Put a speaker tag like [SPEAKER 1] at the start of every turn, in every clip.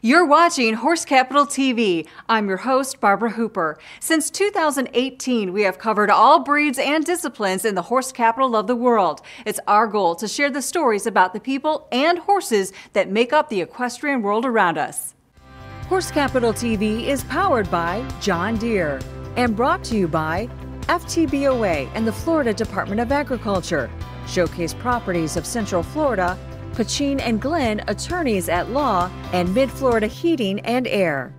[SPEAKER 1] You're watching Horse Capital TV. I'm your host, Barbara Hooper. Since 2018, we have covered all breeds and disciplines in the horse capital of the world. It's our goal to share the stories about the people and horses that make up the equestrian world around us. Horse Capital TV is powered by John Deere and brought to you by FTBOA and the Florida Department of Agriculture, Showcase Properties of Central Florida, Piccin and Glynn, attorneys at law, and Mid Florida Heating and Air.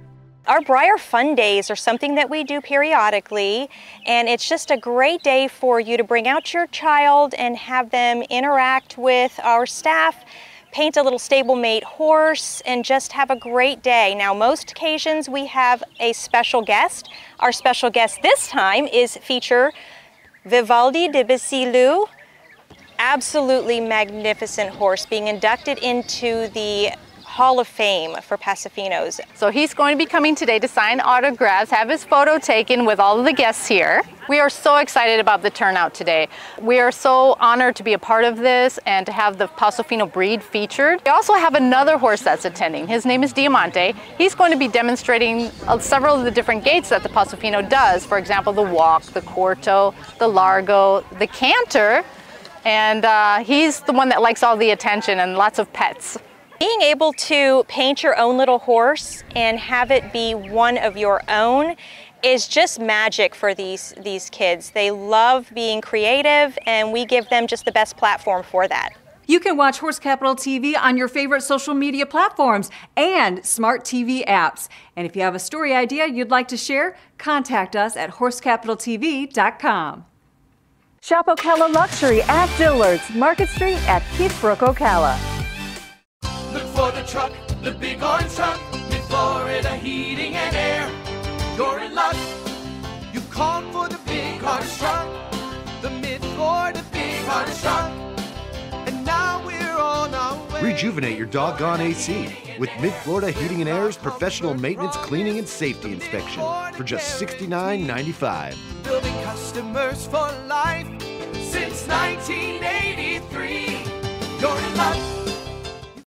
[SPEAKER 2] Our Breyer Fun Days are something that we do periodically, and it's just a great day for you to bring out your child and have them interact with our staff, paint a little stablemate horse, and just have a great day. Now, most occasions we have a special guest. Our special guest this time is feature Vivaldi de Besilu, absolutely magnificent horse being inducted into the Hall of Fame for Paso Finos.
[SPEAKER 3] So he's going to be coming today to sign autographs, have his photo taken with all of the guests here. We are so excited about the turnout today. We are so honored to be a part of this and to have the Paso Fino breed featured. We also have another horse that's attending. His name is Diamante. He's going to be demonstrating uh, several of the different gaits that the Paso Fino does. For example, the walk, the corto, the largo, the canter, and uh, he's the one that likes all the attention and lots of pets.
[SPEAKER 2] Being able to paint your own little horse and have it be one of your own is just magic for these, these kids. They love being creative and we give them just the best platform for that.
[SPEAKER 1] You can watch Horse Capital TV on your favorite social media platforms and smart TV apps. And if you have a story idea you'd like to share, contact us at horsecapitaltv.com. Shop Ocala Luxury at Dillard's, Market Street at Heath Brook, Ocala.
[SPEAKER 4] Look for the truck, the big orange truck,
[SPEAKER 5] Rejuvenate your doggone AC with Mid Florida Heating and Air's professional maintenance, cleaning, and safety inspection for just $69.95.
[SPEAKER 4] Building customers for life since 1983. You're in luck.